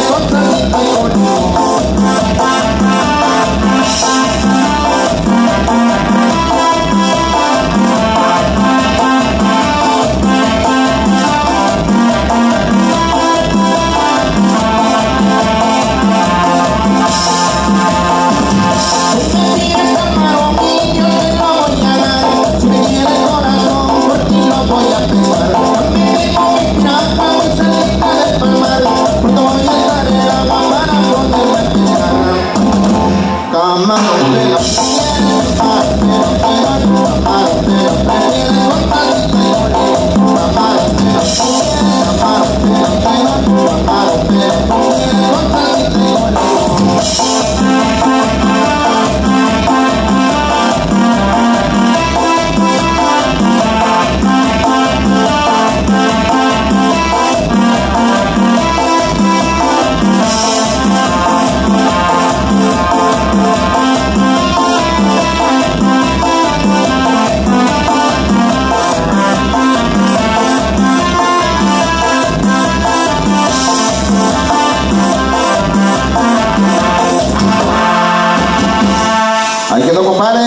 sometimes I don't know. my whole life. Ahí quedó, compadre.